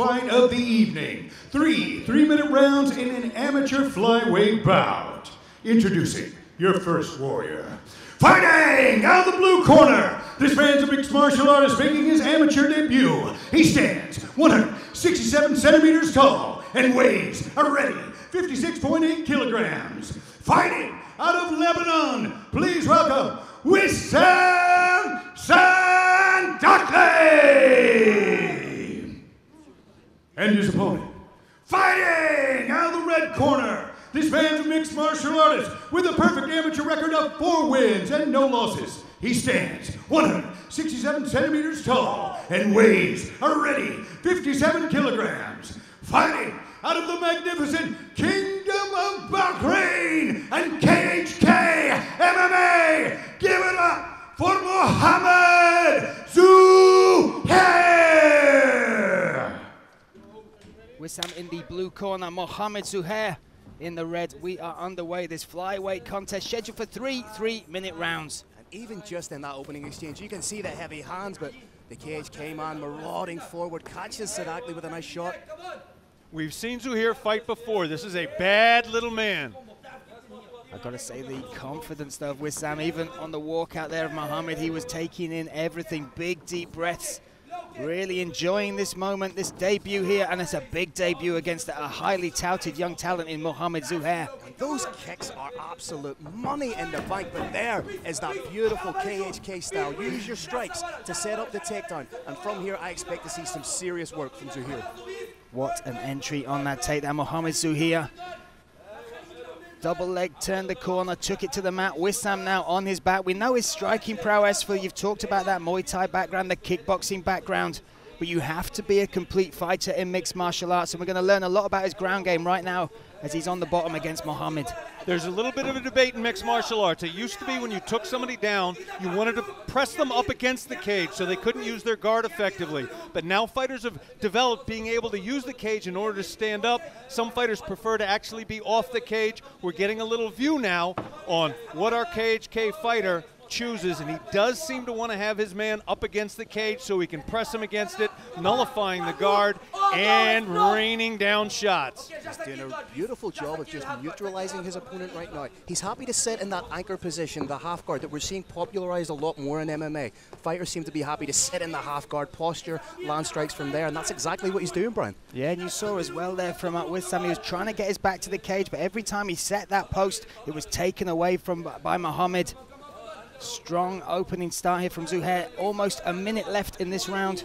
fight of the evening. Three three-minute rounds in an amateur flyweight bout. Introducing your first warrior. Fighting out of the blue corner, this man's a mixed martial artist making his amateur debut. He stands 167 centimeters tall and weighs a ready 56.8 kilograms. Fighting out of Lebanon, please welcome Wissam Sandakli! And his opponent, fighting out of the red corner, this man's a mixed martial artist with a perfect amateur record of four wins and no losses. He stands 167 centimeters tall and weighs already 57 kilograms. Fighting out of the magnificent Kingdom of Bahrain and KHK MMA, give it up for Mohammed Wissam in the blue corner, Mohammed Zuhair in the red. We are underway. This flyweight contest scheduled for three three-minute rounds. And even just in that opening exchange, you can see the heavy hands, but the KHK man marauding forward, catches Sandakli with a nice shot. We've seen Zuhair fight before. This is a bad little man. I've got to say the confidence though of Wissam, even on the walkout there of Mohammed, he was taking in everything, big deep breaths, really enjoying this moment, this debut here, and it's a big debut against a highly touted young talent in Mohammed Zuhair. Those kicks are absolute money in the bank, but there is that beautiful KHK style. Use your strikes to set up the takedown, and from here I expect to see some serious work from Zuhair. What an entry on that takedown. Mohammed Zuhair. Double leg, turned the corner, took it to the mat. Wissam now on his back. We know his striking prowess, Phil. You've talked about that Muay Thai background, the kickboxing background. But you have to be a complete fighter in mixed martial arts. And we're going to learn a lot about his ground game right now as he's on the bottom against Mohammed. There's a little bit of a debate in mixed martial arts. It used to be when you took somebody down, you wanted to press them up against the cage so they couldn't use their guard effectively. But now fighters have developed being able to use the cage in order to stand up. Some fighters prefer to actually be off the cage. We're getting a little view now on what our KHK fighter chooses, and he does seem to want to have his man up against the cage so he can press him against it, nullifying the guard and raining down shots. He's doing a beautiful job of just neutralizing his opponent right now. He's happy to sit in that anchor position, the half guard that we're seeing popularized a lot more in MMA. Fighters seem to be happy to sit in the half guard posture, land strikes from there, and that's exactly what he's doing, Brian. Yeah, and you saw as well there from uh, Wissam, he was trying to get his back to the cage, but every time he set that post, it was taken away from by Mohammed. Strong opening start here from Zuhair. Almost a minute left in this round.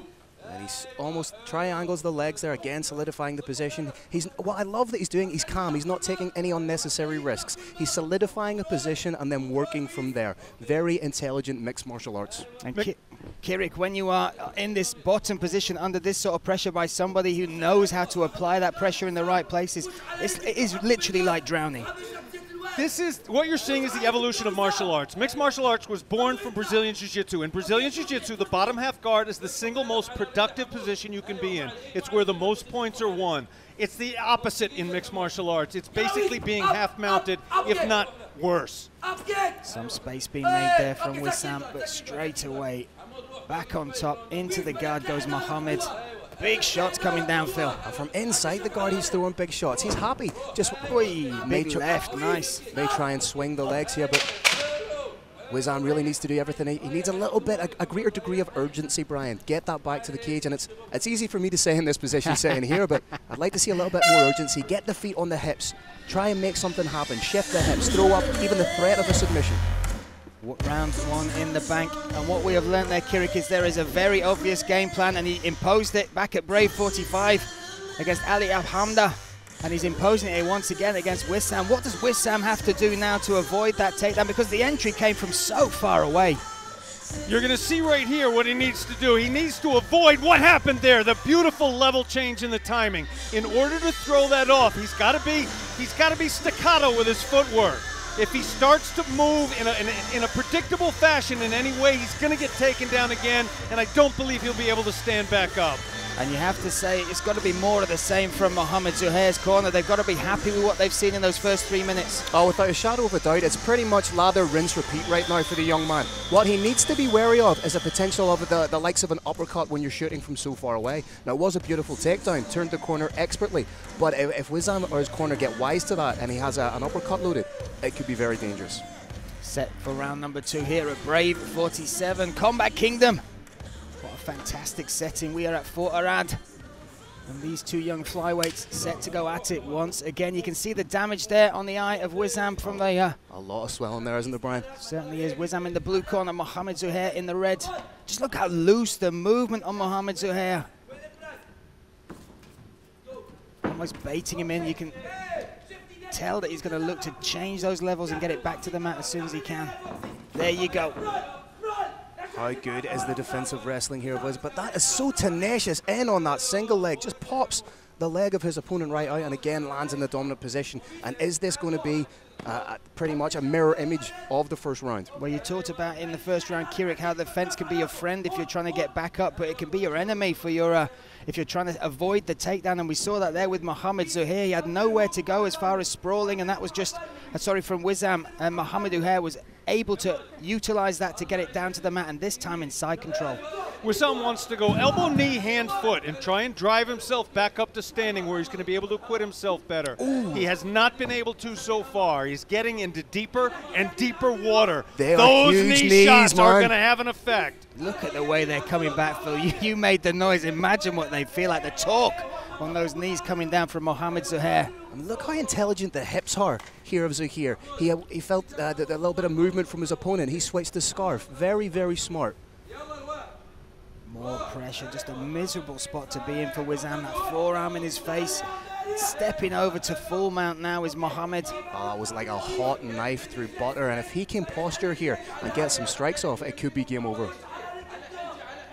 And he's almost triangles the legs there again, solidifying the position. He's what I love that he's doing. He's calm. He's not taking any unnecessary risks. He's solidifying a position and then working from there. Very intelligent mixed martial arts. And Ki Kirik, when you are in this bottom position under this sort of pressure by somebody who knows how to apply that pressure in the right places, it's, it is literally like drowning. This is what you're seeing is the evolution of martial arts. Mixed martial arts was born from Brazilian Jiu-Jitsu. In Brazilian Jiu-Jitsu, the bottom half guard is the single most productive position you can be in. It's where the most points are won. It's the opposite in mixed martial arts. It's basically being half mounted, if not worse. Some space being made there from Wissam, but straight away, back on top, into the guard goes Mohammed. Big shots coming down, Phil. And from inside the guard, he's throwing big shots. He's happy. Just Oy, big left, nice. May try and swing the legs here, but Wissam really needs to do everything. He needs a little bit, a, a, greater degree of urgency, Brian. Get that back to the cage, and it's it's easy for me to say in this position sitting here, but I'd like to see a little bit more urgency. Get the feet on the hips. Try and make something happen. Shift the hips. Throw up even the threat of a submission. Round one in the bank. And what we have learned there, Kirik, is there is a very obvious game plan, and he imposed it back at Brave 45 against Ali Abhamda. And he's imposing it once again against Wissam. What does Wissam have to do now to avoid that takedown? Because the entry came from so far away. You're going to see right here what he needs to do. He needs to avoid what happened there, the beautiful level change in the timing. In order to throw that off, he's got to be he's got to be staccato with his footwork. If he starts to move in a, in a, in a predictable fashion in any way, he's going to get taken down again, and I don't believe he'll be able to stand back up. And you have to say it's got to be more of the same from Mohammed Zuhair's corner. They've got to be happy with what they've seen in those first three minutes. Oh, without a shadow of a doubt, it's pretty much lather, rinse, repeat right now for the young man. What he needs to be wary of is a potential of the, the likes of an uppercut when you're shooting from so far away. Now, it was a beautiful takedown, turned the corner expertly, but if, if Wissam or his corner get wise to that and he has a, an uppercut loaded, it could be very dangerous. Set for round number two here at Brave 47, Combat Kingdom. Fantastic setting. We are at Fort Arad. And these two young flyweights set to go at it once again. You can see the damage there on the eye of Wissam from the... Uh, a lot of swelling there, isn't there, Brian? Certainly is. Wissam in the blue corner, Mohammed Zuhair in the red. Just look how loose the movement on Mohammed Zuhair. Almost baiting him in. You can tell that he's going to look to change those levels and get it back to the mat as soon as he can. There you go. How good is the defensive wrestling here, Wiz? But that is so tenacious in on that single leg. Just pops the leg of his opponent right out and again lands in the dominant position. And is this going to be uh, pretty much a mirror image of the first round? Well, you talked about in the first round, Kirik, how the fence can be your friend if you're trying to get back up, but it can be your enemy for your uh, if you're trying to avoid the takedown. And we saw that there with Mohammed Zuhair. He had nowhere to go as far as sprawling, and that was just, uh, sorry, from Wissam. And Mohammed Zuhair was able to utilize that to get it down to the mat, and this time in side control. Wissam wants to go elbow, knee, hand, foot, and try and drive himself back up to standing where he's going to be able to acquit himself better. Ooh. He has not been able to so far. He's getting into deeper and deeper water. They Those knee knees, shots man. are going to have an effect. Look at the way they're coming back, Phil. You, you made the noise. Imagine what they feel like, the torque on those knees coming down from Mohammed Zuhair. And look how intelligent the hips are here of Zuhair. He, he felt uh, the, the little bit of movement from his opponent. He switched the scarf. Very, very smart. More pressure, just a miserable spot to be in for Wissam. That forearm in his face. Stepping over to full mount now is Mohammed. Oh, it was like a hot knife through butter. And if he can posture here and get some strikes off, it could be game over.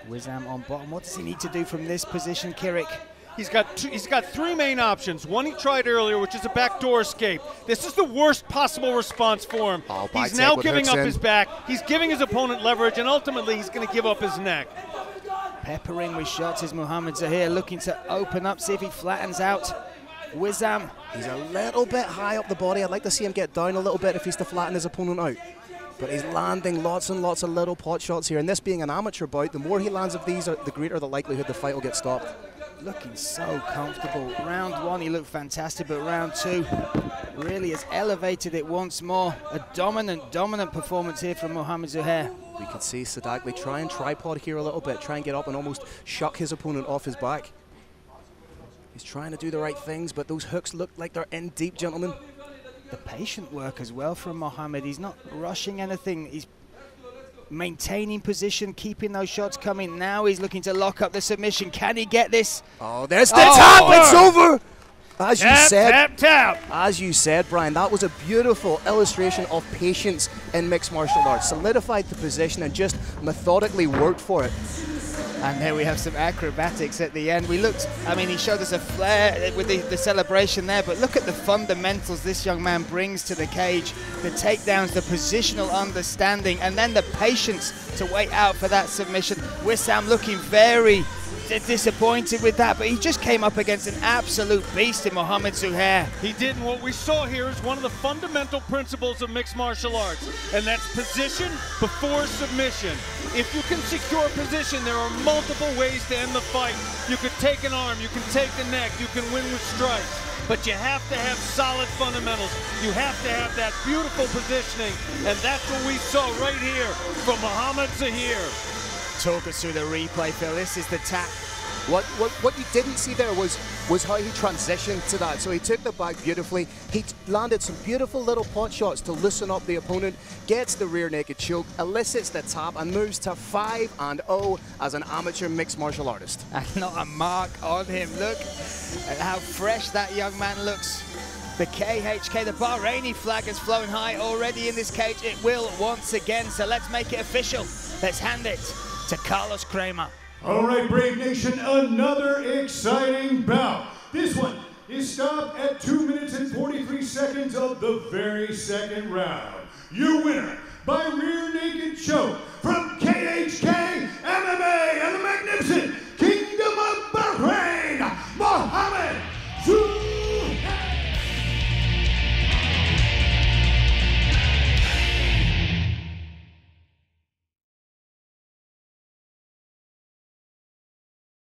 Wissam on bottom. What does he need to do from this position, Kirik? He's got two, he's got three main options. One he tried earlier, which is a backdoor escape. This is the worst possible response for him. Oh, he's now giving up in. his back. He's giving his opponent leverage, and ultimately he's going to give up his neck. Peppering with shots is Mohammed Zuhair looking to open up, see if he flattens out Wissam. He's a little bit high up the body. I'd like to see him get down a little bit if he's to flatten his opponent out. But he's landing lots and lots of little pot shots here. And this being an amateur bout, the more he lands of these, the greater the likelihood the fight will get stopped. Looking so comfortable. Round one, he looked fantastic, but round two really has elevated it once more. A dominant, dominant performance here from Mohammed Zuhair. We can see Sandakli try and tripod here a little bit, try and get up and almost shock his opponent off his back. He's trying to do the right things, but those hooks look like they're in deep, gentlemen. The patient work as well from Mohammed. He's not rushing anything. He's maintaining position, keeping those shots coming. Now he's looking to lock up the submission. Can he get this? Oh, there's the oh, tap. It's oh. over. As you said, tap, tap. as you said, Brian, that was a beautiful illustration of patience in mixed martial arts. Solidified the position and just methodically worked for it. And there we have some acrobatics at the end. We looked, I mean, he showed us a flair with the, the, celebration there, but look at the fundamentals this young man brings to the cage. The takedowns, the positional understanding, and then the patience to wait out for that submission. Wissam looking very disappointed with that, but he just came up against an absolute beast in Mohammed Zuhair. He did, and what we saw here is one of the fundamental principles of mixed martial arts, and that's position before submission. If you can secure position, there are multiple ways to end the fight. You could take an arm, you can take the neck, you can win with strikes. But you have to have solid fundamentals. You have to have that beautiful positioning, and that's what we saw right here from Mohammed Zuhair talk us through the replay, Phil. This is the tap. What, what, what you didn't see there was, was how he transitioned to that. So he took the back beautifully. He landed some beautiful little pot shots to loosen up the opponent, gets the rear naked choke, elicits the tap, and moves to 5 and 0 as an amateur mixed martial artist. And not a mark on him. Look at how fresh that young man looks. The KHK, the Bahraini flag has flown high already in this cage. It will once again, so let's make it official. Let's hand it to Carlos Kramer. All right, Brave Nation, another exciting bout. This one is stopped at 2 minutes and 43 seconds of the very second round. Your winner by rear naked choke